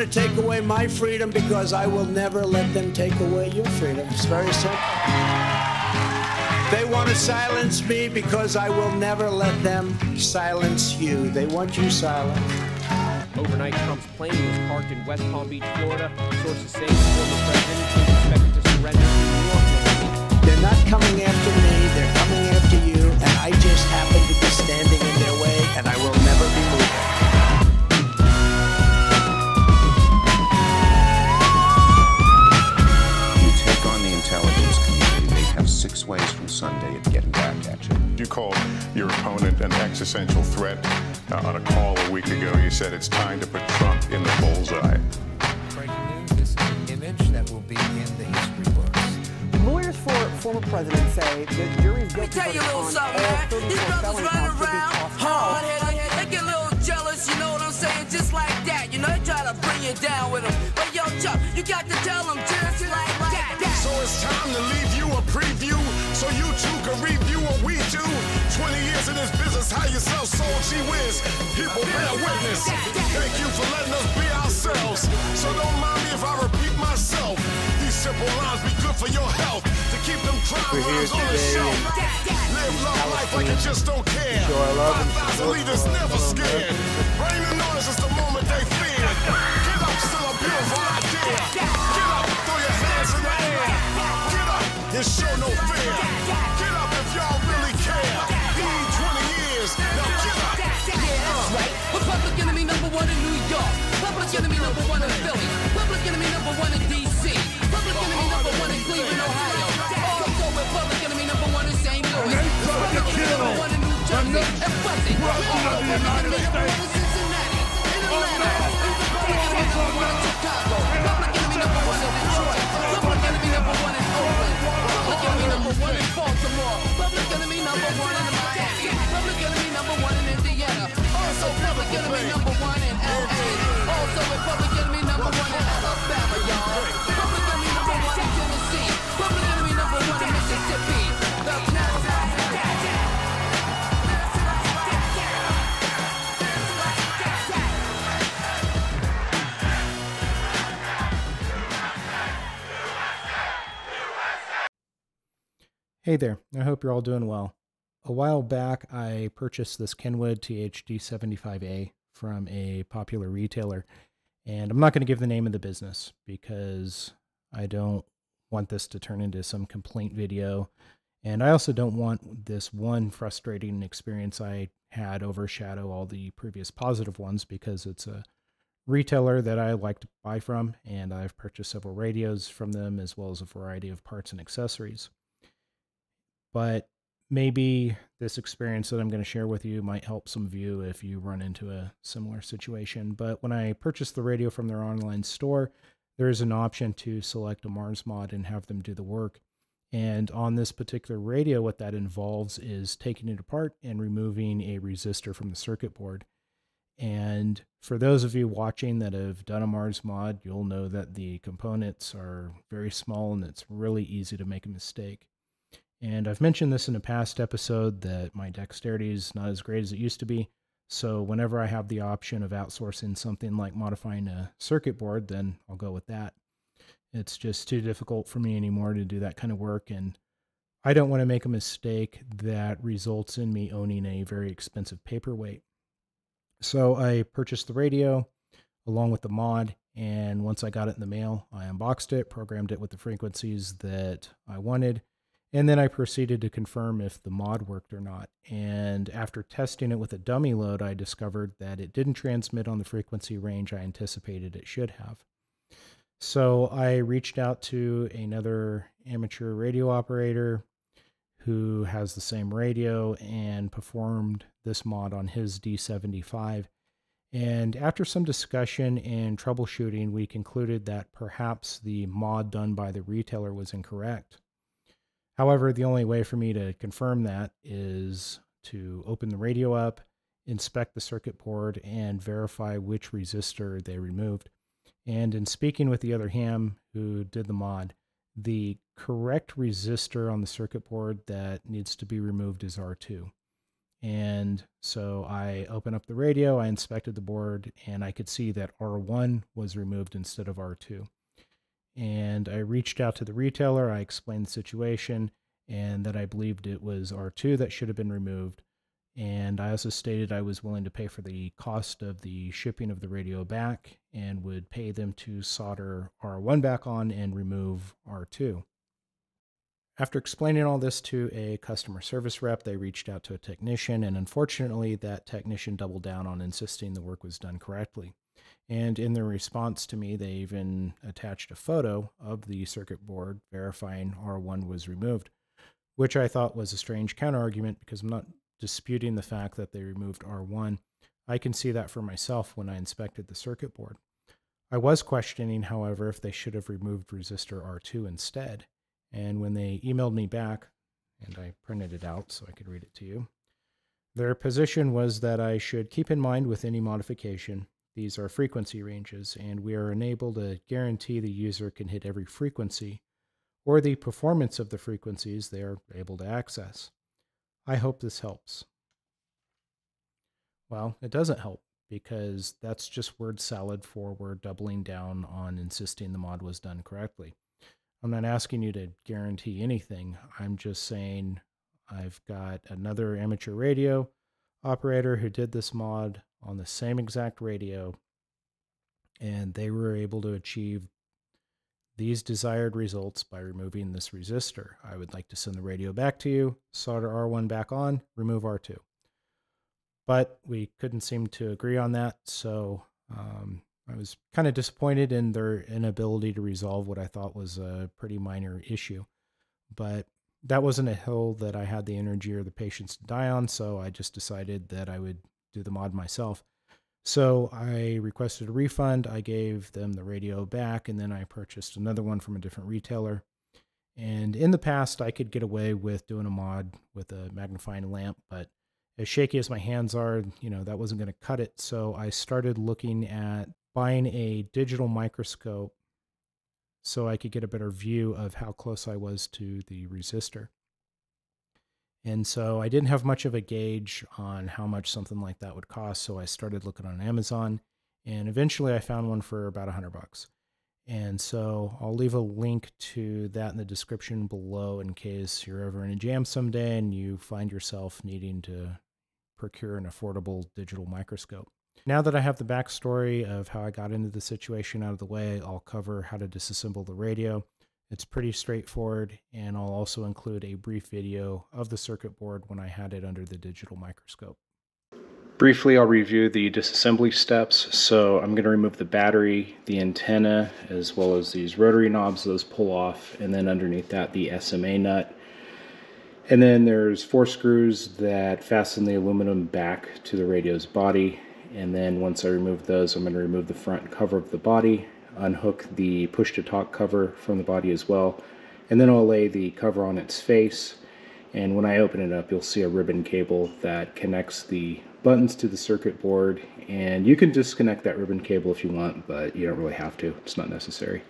Want to take away my freedom because I will never let them take away your freedom. It's very simple. They want to silence me because I will never let them silence you. They want you silent. Overnight, Trump's plane was parked in West Palm Beach, Florida. Sources say the former president is expected to surrender to New York. They're not coming after me, they're coming after you, and I just happen to be standing existential threat. Uh, on a call a week ago, you said it's time to put Trump in the bullseye. Breaking news, this is an image that will be in the history books. Lawyers for former presidents say that jury's Let me tell you a little something, all man. 34 These brothers felony running counts should around hard-headed, They get a little jealous, you know what I'm saying? Just like that. You know, they try to bring you down with them. But yo, Chuck, you got to tell them just like that. So it's time to leave you a preview so you too can review what we do. 20 years in this business, how yourself sold, gee whiz. People bear witness. Thank you for letting us be ourselves. So don't mind me if I repeat myself. These simple lines be good for your health. To keep them crime here on the shelf. Live love life like you just don't care. Show love and 5,000 leaders never scared. Bring and show no fear. Get up if y'all really care. Need 20 years, now get up. Yeah, that's right. We're public enemy number one in New York. Public enemy number one in Philly. Public enemy number one in D.C. Public enemy number one in Cleveland, Ohio. Also, we're public enemy number one in St. Louis. Public enemy number one in New Jersey. And Fuzzy. We're also public enemy number one in Cincinnati. In Atlanta. Public enemy number one in number one in Miami. Public enemy number one in Indiana. Also public enemy number one in LA. Also we're public enemy number one in Alabama, y'all. Public enemy number one in Tennessee. Public enemy number one in Mississippi. The Hey there, I hope you're all doing well. A while back, I purchased this Kenwood THD75A from a popular retailer, and I'm not going to give the name of the business because I don't want this to turn into some complaint video, and I also don't want this one frustrating experience I had overshadow all the previous positive ones because it's a retailer that I like to buy from, and I've purchased several radios from them as well as a variety of parts and accessories. But maybe this experience that I'm going to share with you might help some of you if you run into a similar situation. But when I purchased the radio from their online store, there is an option to select a Mars mod and have them do the work. And on this particular radio, what that involves is taking it apart and removing a resistor from the circuit board. And for those of you watching that have done a Mars mod, you'll know that the components are very small and it's really easy to make a mistake. And I've mentioned this in a past episode that my dexterity is not as great as it used to be. So whenever I have the option of outsourcing something like modifying a circuit board, then I'll go with that. It's just too difficult for me anymore to do that kind of work. And I don't want to make a mistake that results in me owning a very expensive paperweight. So I purchased the radio along with the mod. And once I got it in the mail, I unboxed it, programmed it with the frequencies that I wanted and then I proceeded to confirm if the mod worked or not. And after testing it with a dummy load, I discovered that it didn't transmit on the frequency range I anticipated it should have. So I reached out to another amateur radio operator who has the same radio and performed this mod on his D75. And after some discussion and troubleshooting, we concluded that perhaps the mod done by the retailer was incorrect. However, the only way for me to confirm that is to open the radio up, inspect the circuit board, and verify which resistor they removed. And in speaking with the other ham who did the mod, the correct resistor on the circuit board that needs to be removed is R2. And so I opened up the radio, I inspected the board, and I could see that R1 was removed instead of R2. And I reached out to the retailer, I explained the situation, and that I believed it was R2 that should have been removed. And I also stated I was willing to pay for the cost of the shipping of the radio back and would pay them to solder R1 back on and remove R2. After explaining all this to a customer service rep, they reached out to a technician, and unfortunately, that technician doubled down on insisting the work was done correctly. And in their response to me, they even attached a photo of the circuit board verifying R1 was removed, which I thought was a strange counterargument because I'm not disputing the fact that they removed R1. I can see that for myself when I inspected the circuit board. I was questioning, however, if they should have removed resistor R2 instead. And when they emailed me back, and I printed it out so I could read it to you, their position was that I should keep in mind with any modification, these are frequency ranges, and we are unable to guarantee the user can hit every frequency or the performance of the frequencies they are able to access. I hope this helps. Well, it doesn't help because that's just word salad for we're doubling down on insisting the mod was done correctly. I'm not asking you to guarantee anything. I'm just saying I've got another amateur radio operator who did this mod on the same exact radio, and they were able to achieve these desired results by removing this resistor. I would like to send the radio back to you, solder R1 back on, remove R2. But we couldn't seem to agree on that, so um, I was kind of disappointed in their inability to resolve what I thought was a pretty minor issue. But that wasn't a hill that I had the energy or the patience to die on, so I just decided that I would do the mod myself. So I requested a refund. I gave them the radio back, and then I purchased another one from a different retailer. And in the past, I could get away with doing a mod with a magnifying lamp, but as shaky as my hands are, you know, that wasn't going to cut it. So I started looking at buying a digital microscope so I could get a better view of how close I was to the resistor. And so I didn't have much of a gauge on how much something like that would cost. So I started looking on Amazon and eventually I found one for about a hundred bucks. And so I'll leave a link to that in the description below in case you're ever in a jam someday and you find yourself needing to procure an affordable digital microscope. Now that I have the backstory of how I got into the situation out of the way, I'll cover how to disassemble the radio it's pretty straightforward, and I'll also include a brief video of the circuit board when I had it under the digital microscope. Briefly, I'll review the disassembly steps. So I'm going to remove the battery, the antenna, as well as these rotary knobs, those pull off, and then underneath that the SMA nut. And then there's four screws that fasten the aluminum back to the radio's body. And then once I remove those, I'm going to remove the front cover of the body unhook the push to talk cover from the body as well. And then I'll lay the cover on its face. And when I open it up, you'll see a ribbon cable that connects the buttons to the circuit board. And you can disconnect that ribbon cable if you want, but you don't really have to. It's not necessary.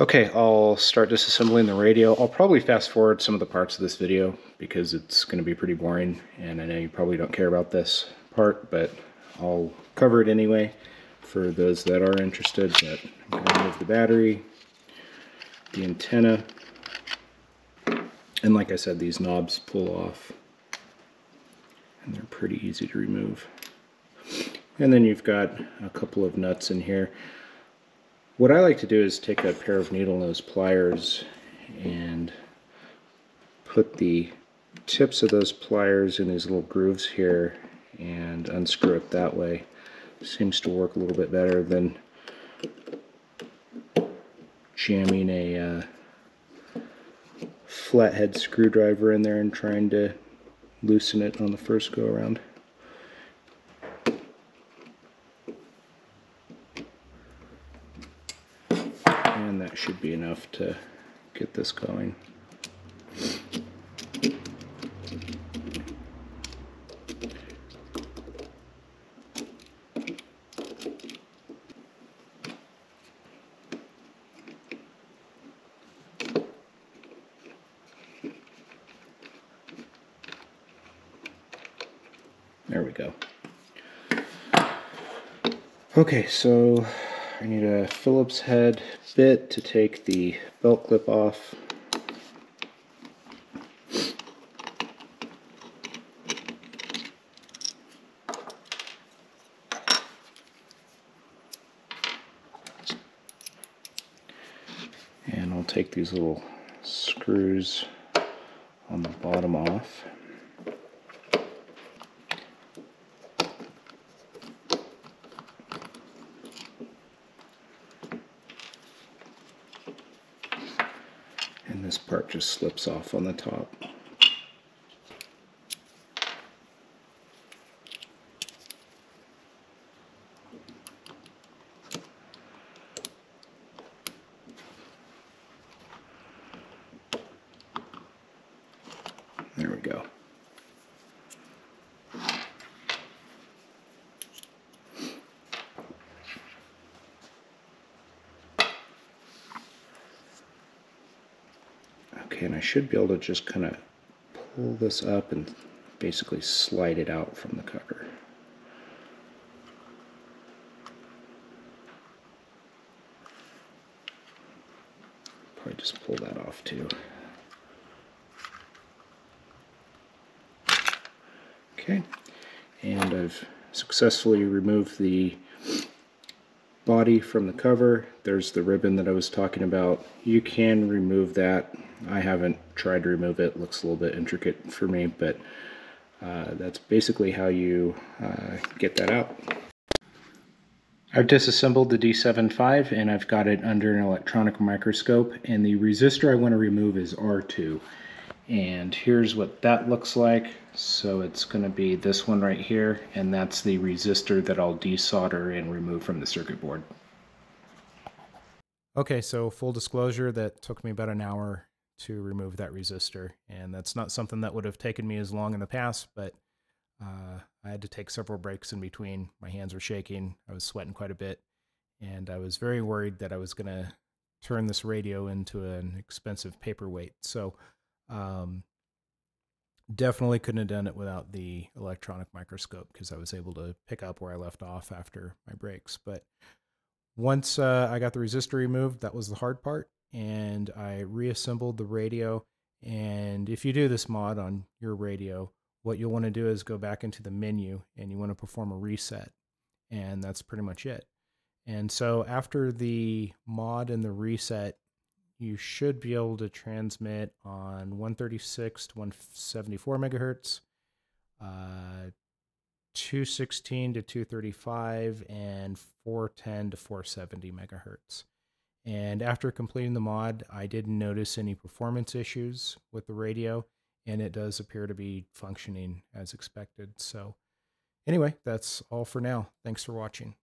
Okay, I'll start disassembling the radio. I'll probably fast forward some of the parts of this video because it's going to be pretty boring and I know you probably don't care about this part, but I'll cover it anyway for those that are interested. But I'm to remove the battery, the antenna, and like I said, these knobs pull off, and they're pretty easy to remove. And then you've got a couple of nuts in here. What I like to do is take a pair of needle nose pliers and put the tips of those pliers in these little grooves here and unscrew it that way seems to work a little bit better than jamming a uh, flathead screwdriver in there and trying to loosen it on the first go around. And that should be enough to get this going. There we go. Okay, so I need a Phillips head bit to take the belt clip off. And I'll take these little screws on the bottom off. And this part just slips off on the top. There we go. Okay, and I should be able to just kind of pull this up and basically slide it out from the cover. Probably just pull that off too. Okay, and I've successfully removed the body from the cover. There's the ribbon that I was talking about. You can remove that. I haven't tried to remove it. it looks a little bit intricate for me, but uh, that's basically how you uh, get that out. I've disassembled the D75 and I've got it under an electronic microscope and the resistor I want to remove is R2 and here's what that looks like so it's going to be this one right here and that's the resistor that I'll desolder and remove from the circuit board. Okay, so full disclosure that took me about an hour to remove that resistor and that's not something that would have taken me as long in the past but uh, I had to take several breaks in between. My hands were shaking, I was sweating quite a bit and I was very worried that I was going to turn this radio into an expensive paperweight. So um, definitely couldn't have done it without the electronic microscope because I was able to pick up where I left off after my breaks. But once uh, I got the resistor removed, that was the hard part, and I reassembled the radio. And if you do this mod on your radio, what you'll want to do is go back into the menu and you want to perform a reset, and that's pretty much it. And so after the mod and the reset, you should be able to transmit on 136 to 174 megahertz, uh, 216 to 235, and 410 to 470 megahertz. And after completing the mod, I didn't notice any performance issues with the radio, and it does appear to be functioning as expected. So, anyway, that's all for now. Thanks for watching.